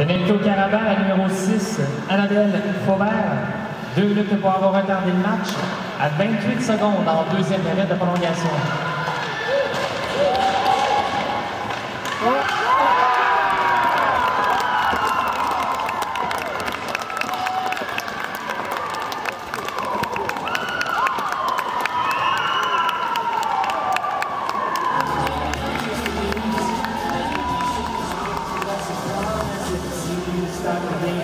Au Carabin, la numéro 6, Annabelle Faubert. Deux minutes pour avoir retardé le match à 28 secondes en deuxième période de prolongation. está também